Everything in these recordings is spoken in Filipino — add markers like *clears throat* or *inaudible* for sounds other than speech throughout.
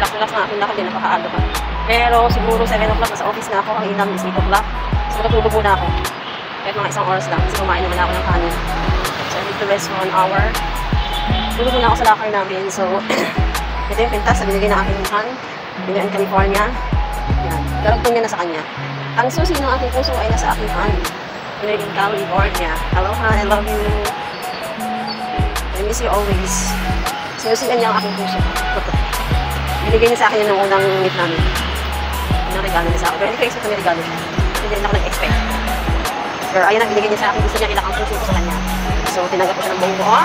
relax-relax na aking lakad din, napakaaga pa. Pero siguro 7 o'clock, nasa office na ako, ang inam is 8 o'clock. So natulog muna ako. Kahit mga isang oras lang, kasi kumain naman ako ng kanin. So I need to rest for one hour. Tulog muna ako sa locker namin. So, *clears throat* ito yung pintas na binigay na aking han. Binigay in California. Yan. Daragtong niya na sa kanya. Ang susi ng aking puso ay nasa aking han. Binigay in California. Hello, Han. I love you. I miss you always. Sinusigan niya ang aking puso. Binigay niya sa akin yun nung unang meet namin. Yun ang regalo niya sa akin. Pero hindi ko expect na may regalo siya. Hindi rin ako nag-expect. Pero ayun ang binigay niya sa akin. Gusto niya ilak ang puso ko sa kanya. So, tinanggap ko siya ng buong buo.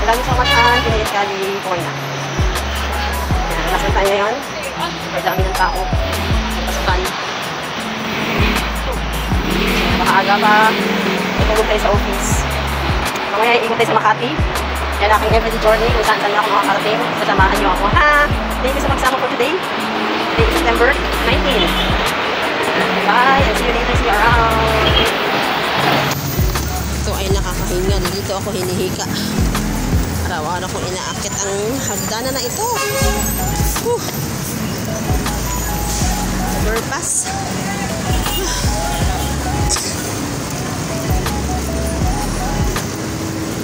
Maraming so much, Han. Pinilit California. Yan, relax lang tayo ngayon. Super dami ng tao. Pasukan. Makaaga pa. Tutulog tayo sa office. Mamaya ikot tayo sa Makati. Yan aking everyday journey kung saan saan ako makakarating. Sasamahan niyo ako. Ha! Thank you sa magsama for today. Today is September 19. Bye! And see you later. See you around. Ito ay nakakahinga. Dito ako hinihika. Araw-araw kong inaakit ang hagdanan na ito. Whew. Overpass.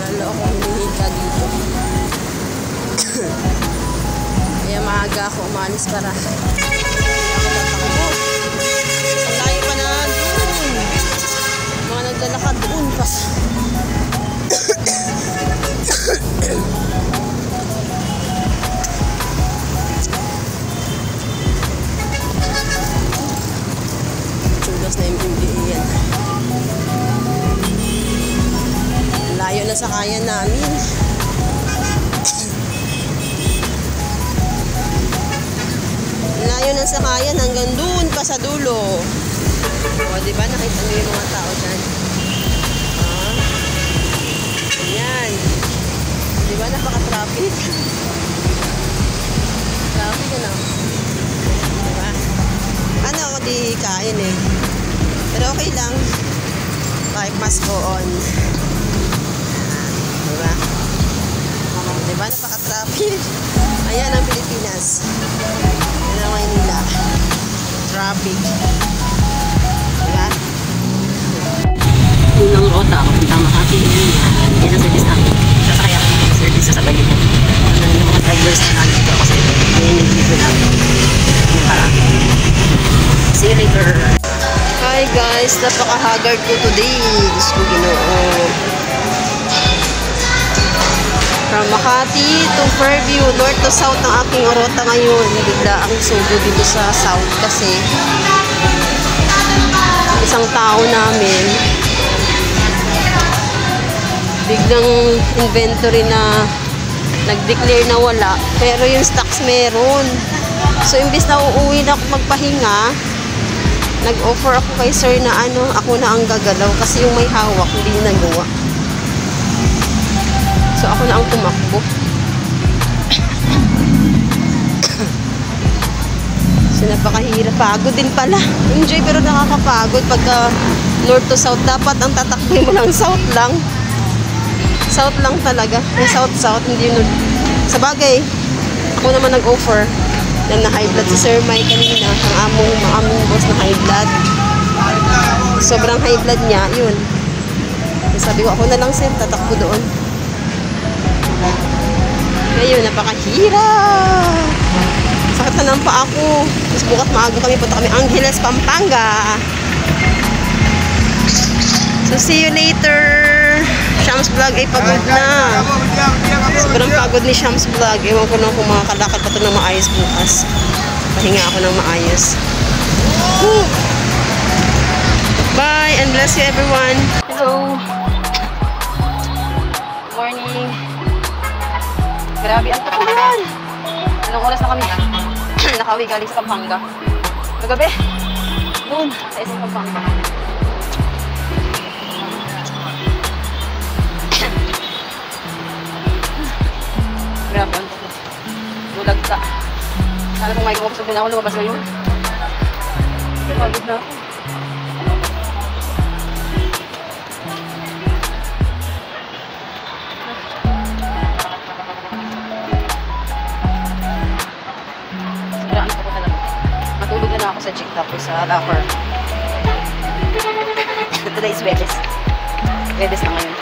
Lalo ako hinihika dito. Maaga ako umalis para Layo na sa kaya hanggang doon pa sa dulo. O, di ba? Nakita niyo yung mga tao dyan. Ah. Ayan. Di ba? Napaka-traffic. Traffic ano? Di ba? Ano di kain eh. Pero okay lang. Life must go on. Diba? Diba? Napaka-traffic. Ayan ang Pilipinas. Yan Maynila. Traffic. Diba? Unang rota, papuntang Makati. Yan ang service namin. Sasakay ako ng service sa balikan. Ano yung mga drivers na nandito ako sa ito. Yan yung dito namin. Para. See you later. Hi guys, napaka-haggard ko today. Diyos ko ginoo. From Makati to Fairview, north to south ng aking orota ngayon. Bigla ang sugo dito sa south kasi isang tao namin. Biglang inventory na nag-declare na wala pero yung stocks meron. So imbis na uuwi na ako magpahinga nag-offer ako kay sir na ano ako na ang gagalaw kasi yung may hawak hindi nagawa So ako na ang tumakbo. so napakahirap. Pagod din pala. Enjoy pero nakakapagod pagka north to south. Dapat ang tatakbo mo lang south lang. South lang talaga. Yung south south hindi north. Sa bagay, ako naman nag-offer na na high blood si Sir Mike kanina. Ang among, ang among boss na high blood. Sobrang high blood niya, yun. Sabi ko, ako na lang sir, tatakbo doon. Ngayon, napakahirap. Sakit na ng paa ko. Tapos bukas maaga kami, punta kami Angeles, Pampanga. So, see you later. Shams Vlog ay pagod na. Sobrang pagod ni Shams Vlog. Ewan ko na kung makakalakad pa ito ng maayos bukas. Pahinga ako ng maayos. Woo! Bye and bless you everyone. Hello. Grabe ang takulan. Anong oras na kami? *clears throat* Nakauwi galing sa Pampanga. Kagabi. Doon, sa isang Pampanga. *clears throat* Grabe ang takot. Bulag ka. Sana kung may kumapasok din ako, lumabas ngayon. Pagod na ako. Sa jeep tapos sa locker. Today is Webes. Webes na ngayon.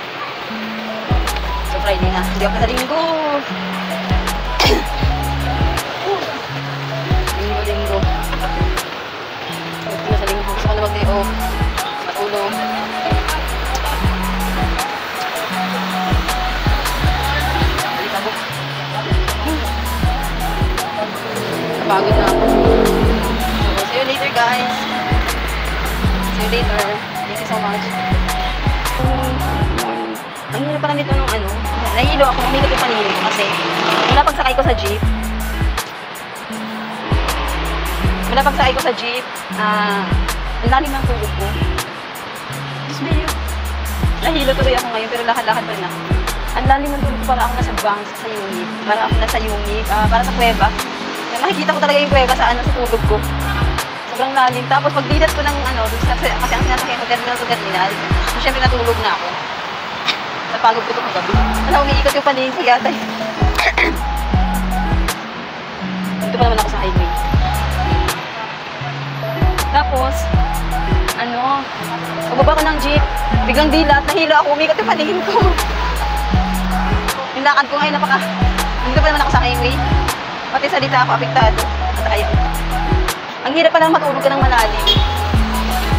So Friday na. Hindi ako *coughs* sa linggo. linggo. Hindi na sa linggo. Gusto ko na mag-day off. Matulog. Balik ako. Napagod na ako. Guys. See you later. Thank you so much. Um, ang hirap pala nito nung ano. Nahihilo ako. Umigot yung paningin ko kasi mula pagsakay ko sa jeep. Mula pagsakay ko sa jeep, ah, ang lalim ng tulog ko. Diyos me, nahilo tuloy ako ngayon pero lakad-lakad pa rin ako. Ang lalim ng tulog ko para ako nasa bangs sa unit. Para ako nasa unit, ah, para sa kuweba. Nakikita ko talaga yung kuweba sa ano sa tulog ko. Sobrang lalim. Tapos pag dilat ko ng ano, sa, kasi ang sinasakyan ko terminal to terminal, so, syempre natulog na ako. Napagod ko ito kagabi. Wala, umiikot yung paningin ko yata. eh. *clears throat* Dito pa naman ako sa highway. Tapos, ano, pababa ko ng jeep, biglang dilat, nahilo ako, umikot yung paningin ko. Yung lakad ko ngayon, napaka, dito pa naman ako sa highway. Pati salita ako, apektado. At kaya, ang hirap pa lang matulog ka ng malalim.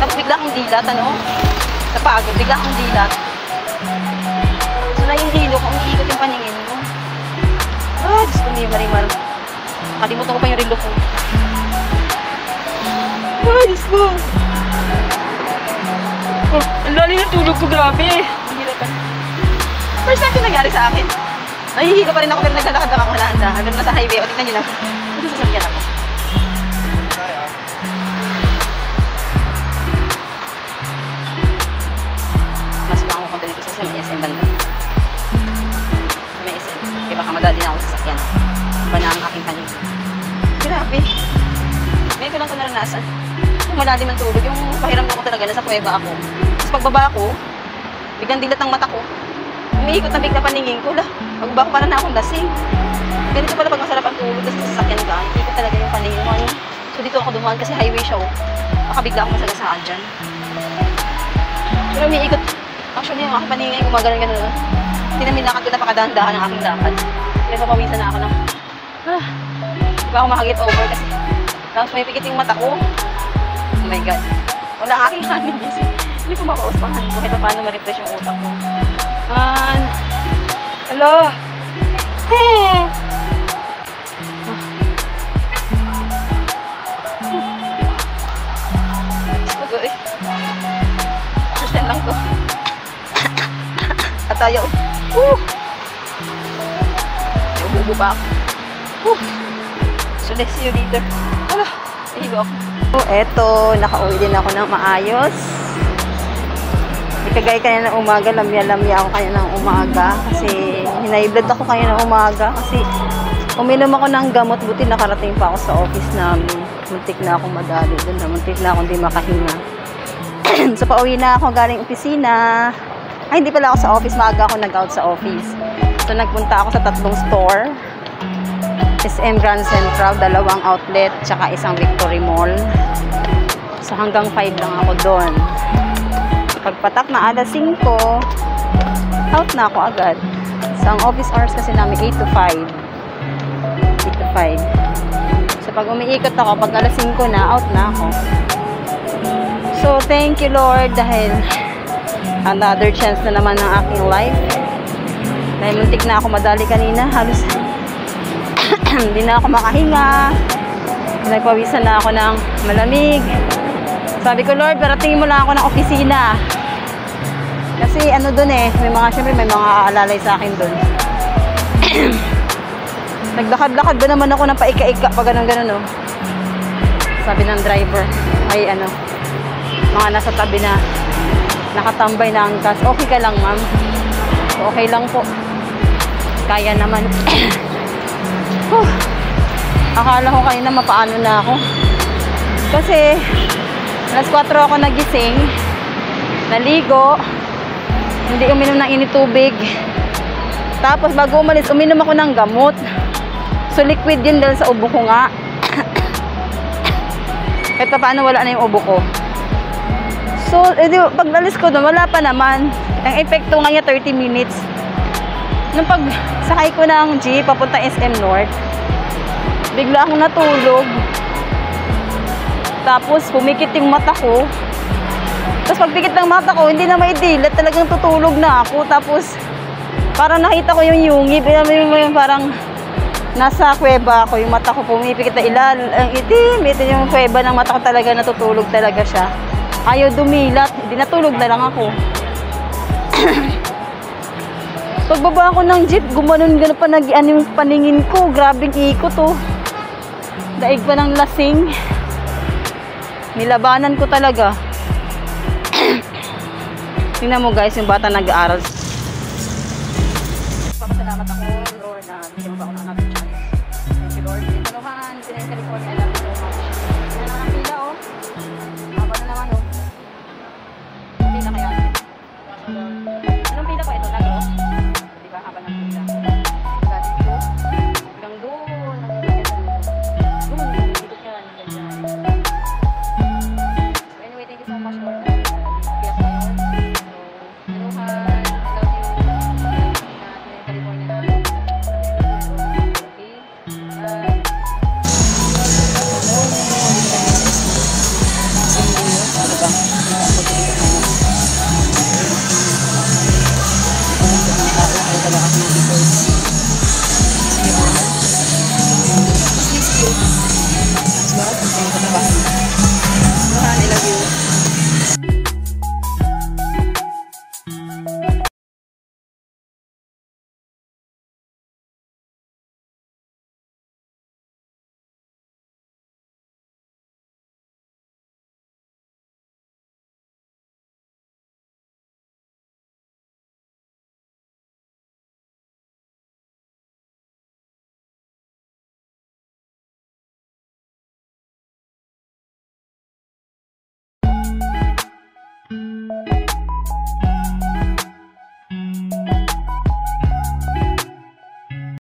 Tapos bigla kang dilat, ano? Napagod, bigla kang dilat. So, nahihilo ko, umiikot yung paningin mo. Ah, Diyos ko, may marimar. Nakalimutan ko pa yung relo ko. Ah, Diyos ko. Oh, ang lalim ng tulog ko, grabe. Ang hirap pa. First time ito nangyari sa akin. Nahihilo pa rin ako pero naglalakad lang ako handa. Hanggang nasa highway. O, tignan nyo lang. Ito sasakyan ako. Mas lang ako dito sa may SM banda. May SM. Kaya baka madali na ako sa sasakyan. Iba na ang aking panig. Grabe. Ngayon ko lang ito naranasan. Yung malalim ang tulog. Yung pahiramdam ko talaga nasa kuweba ako. Tapos pagbaba ko, biglang dilat ng mata ko. Umiikot na bigla paningin ko. Lah, pagbaba ko para na akong lasing. Ganito pala pag masarap ang tulog kasi sa sasakyan ka, ikot talaga yung paningin mo. Ano? So dito ako dumaan kasi highway siya. Oh. Baka bigla ako masagasaan dyan. Pero umiikot. Actually, yung aking paningin, gumagalan ganun. oh. Hindi na nilakad ko napakadahan-dahan ang aking lakad. Pinapapawisan na ako ng, ah, di ba ako makagit over kasi tapos may pikit yung mata ko. Oh my God. Wala ang aking hangin kasi hindi ko makauspahan ko kahit paano ma-refresh yung utak ko. Man. Hello. Hmm. At tayo. Woo! Nabubo pa ako. Woo! So, let's see you later. Hala, nahilo ako. So, eto, nakauwi din ako ng maayos. Ikagay kanina ng umaga, lamya-lamya ako kanina ng umaga. Kasi, hinaiblad ako kanina ng umaga. Kasi, uminom ako ng gamot. Buti nakarating pa ako sa office namin. Muntik na ako madali doon. Muntik na ako hindi makahinga. *clears throat* so, pauwi na ako galing opisina. Ay, hindi pala ako sa office. Maaga ako nag-out sa office. So, nagpunta ako sa tatlong store. SM Grand Central, dalawang outlet, tsaka isang Victory Mall. So hanggang 5 lang ako doon. Pagpatak na alas 5, out na ako agad. So ang office hours kasi namin 8 to 5. 8 to 5. So pag umiikot ako, pag alas 5 na, out na ako. So thank you Lord dahil another chance na naman ng aking life. Dahil muntik na ako madali kanina, halos *coughs* hindi na ako makahinga. Nagpawisan na ako ng malamig. Sabi ko, Lord, paratingin mo lang ako ng opisina. Kasi ano dun eh, may mga, syempre may mga aalalay sa akin dun. *coughs* Naglakad-lakad ba naman ako ng paika-ika pag ganun ganun oh. Sabi ng driver, ay ano, mga nasa tabi na nakatambay na angkas. Okay ka lang, ma'am. Okay lang po. Kaya naman. *clears throat* Huh. Akala ko kanina mapaano na ako. Kasi, alas 4 ako nagising, naligo, hindi uminom ng init tubig. Tapos, bago umalis, uminom ako ng gamot. So, liquid yun dahil sa ubo ko nga. *clears throat* Kahit pa paano wala na yung ubo ko. So, edi, paglalis ko doon, wala pa naman. Ang epekto nga niya 30 minutes. Nung pag sakay ko ng jeep, papunta SM North, bigla akong natulog. Tapos, pumikit yung mata ko. Tapos pagpikit ng mata ko, hindi na maidilat. Talagang tutulog na ako. Tapos, parang nakita ko yung yungib. Alam mo yung parang nasa kuweba ako. Yung mata ko pumipikit na ilal. Ang itim. Ito yung kuweba ng mata ko talaga. Natutulog talaga siya. Ayaw dumilat. Hindi natulog na lang ako. *coughs* Pagbaba ko ng jeep, gumanon gano'n pa nag yung paningin ko. Grabing ikot oh. Daig pa ng lasing. Nilabanan ko talaga. *coughs* Tingnan mo guys, yung bata nag-aaral. Papasalamat ako, Lord, na bigyan mo ba ako ng another chance. Thank you, Lord. Tinaluhan, California, Música